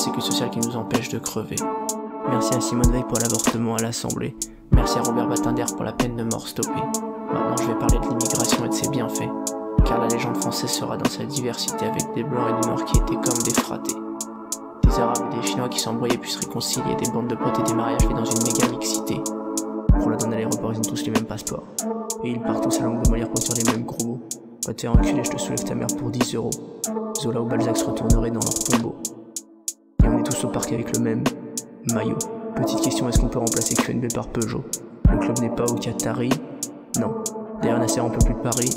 sécu sociale qui nous empêche de crever. Merci à Simone Veil pour l'avortement à l'Assemblée. Merci à Robert Batander pour la peine de mort stoppée. Maintenant, je vais parler de l'immigration et de ses bienfaits. Car la légende française sera dans sa diversité avec des blancs et des noirs qui étaient comme des fratés. Des arabes et des chinois qui s'embrouillaient puis se réconcilier, des bandes de potes et des mariages faits dans une méga mixité. Pour la donner à l'aéroport, ils ont tous les mêmes passeports. Et ils partent tous à langue de Molière pour dire les mêmes gros mots. Va te faire enculer, je te soulève ta mère pour 10 euros. Zola ou Balzac se retourneraient dans leur tombeau. Au parc avec le même maillot. Petite question, est-ce qu'on peut remplacer QNB par Peugeot? Le club n'est pas au Qatari Non. Derrière Nasser, on peut plus de Paris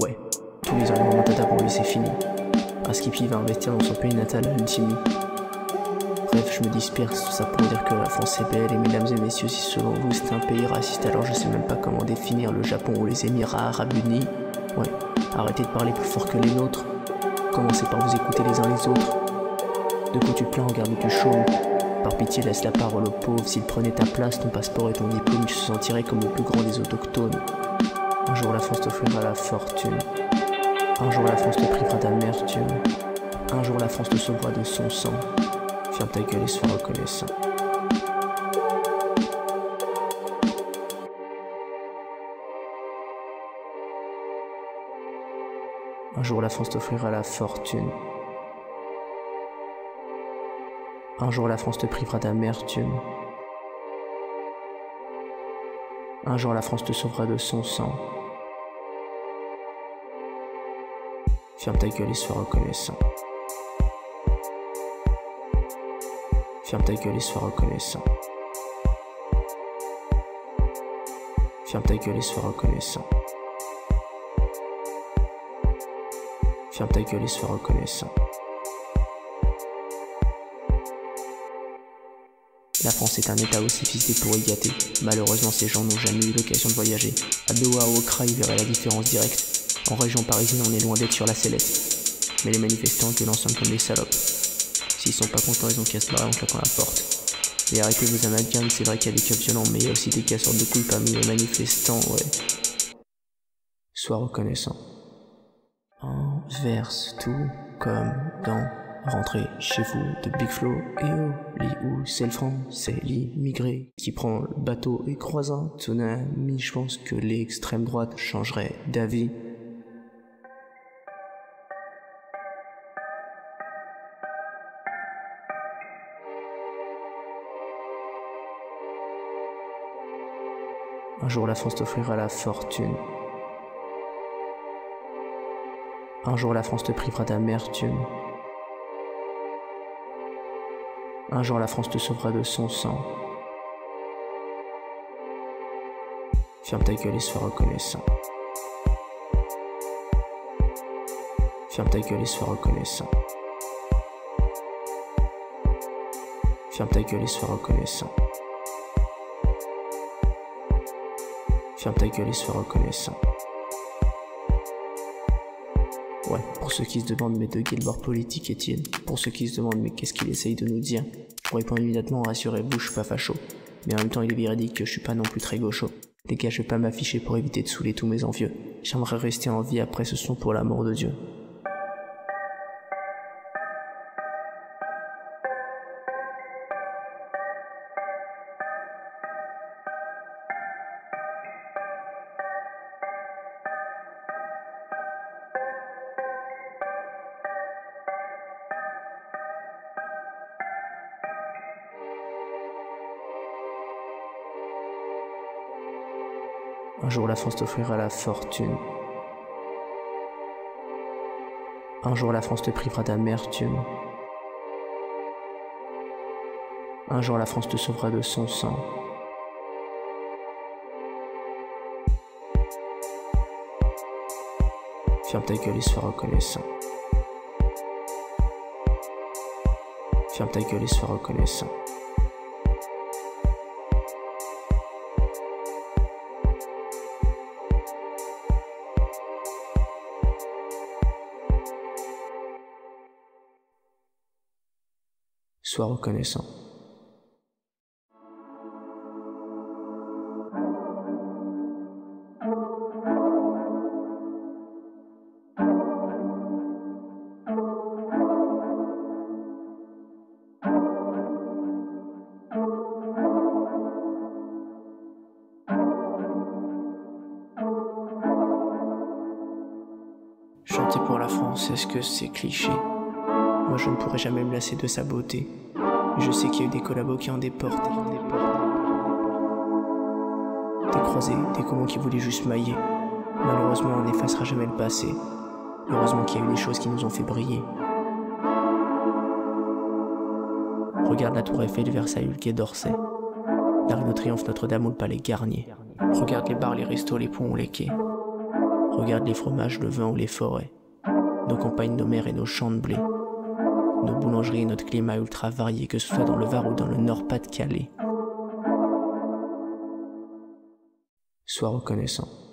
Ouais. Tous les arguments tata pour lui, c'est fini. Un skippy va investir dans son pays natal, l'Ultimi. Bref, je me disperse, tout ça pour dire que la France est belle, et mesdames et messieurs, si selon vous c'est un pays raciste, alors je sais même pas comment définir le Japon ou les Émirats Arabes Unis. Ouais, arrêtez de parler plus fort que les nôtres. Commencez par vous écouter les uns les autres. De quoi tu plains, regarde où tu chaumes. Par pitié, laisse la parole aux pauvres. S'ils prenaient ta place, ton passeport et ton diplôme, tu te sentirais comme le plus grand des autochtones. Un jour, la France t'offrira la fortune. Un jour, la France te privera d'amertume. Un jour, la France te sauvera de son sang. Ferme ta gueule et sois reconnaissant. Un jour la France t'offrira la fortune. Un jour la France te privera d'amertume. Un jour la France te sauvera de son sang. Ferme ta gueule et sois reconnaissant. Ferme ta gueule et sois reconnaissant. Ferme ta gueule et sois reconnaissant. Ferme ta gueule et sois reconnaissant. La France est un état aussi fisté pour y gâter. Malheureusement, ces gens n'ont jamais eu l'occasion de voyager. À Doha ou au Kra, ils verraient la différence directe. En région parisienne, on est loin d'être sur la sellette. Mais les manifestants que l'ensemble comme des salopes. S'ils sont pas contents, ils ont qu'à se barrer en claquant la porte. Et arrêtez vos amalgames, c'est vrai qu'il y a des cas violents, mais il y a aussi des casseurs de couilles parmi les manifestants, ouais. Sois reconnaissant. Inverse tout comme dans Rentrer chez vous de Big Flo et oh, lit où c'est le français l'immigré qui prend le bateau et croise un tsunami. Je pense que l'extrême droite changerait d'avis. Un jour la France t'offrira la fortune. Un jour la France te privera d'amertume. Un jour la France te sauvera de son sang. Ferme ta gueule et sois reconnaissant. Ferme ta gueule et sois reconnaissant. Ferme ta gueule et sois reconnaissant. Ferme ta gueule et sois reconnaissant. Pour ceux qui se demandent mais de quel bord politique est-il? Pour ceux qui se demandent mais qu'est-ce qu'il essaye de nous dire? Je réponds immédiatement, rassurez-vous, je suis pas facho. Mais en même temps, il est véridique que je suis pas non plus très gaucho. Les gars, je vais pas m'afficher pour éviter de saouler tous mes envieux. J'aimerais rester en vie après ce son pour l'amour de Dieu. Un jour la France t'offrira la fortune. Un jour la France te privera d'amertume. Un jour la France te sauvera de son sang. Ferme ta gueule et sois reconnaissant. Ferme ta gueule et sois reconnaissant. sois reconnaissant. Chanter pour la France, est-ce que c'est cliché? Moi je ne pourrais jamais me lasser de sa beauté, je sais qu'il y a eu des collabos qui en déportent. Des croisés, des colons qui voulaient juste mailler. Malheureusement, on n'effacera jamais le passé. Heureusement qu'il y a eu des choses qui nous ont fait briller. Regarde la tour Eiffel, Versailles, le quai d'Orsay. L'Arc de Triomphe, Notre-Dame ou le Palais Garnier. Regarde les bars, les restos, les ponts ou les quais. Regarde les fromages, le vin ou les forêts. Nos campagnes, nos mers et nos champs de blé. Nos boulangeries et notre climat ultra varié, que ce soit dans le Var ou dans le Nord-Pas-de-Calais. Sois reconnaissant.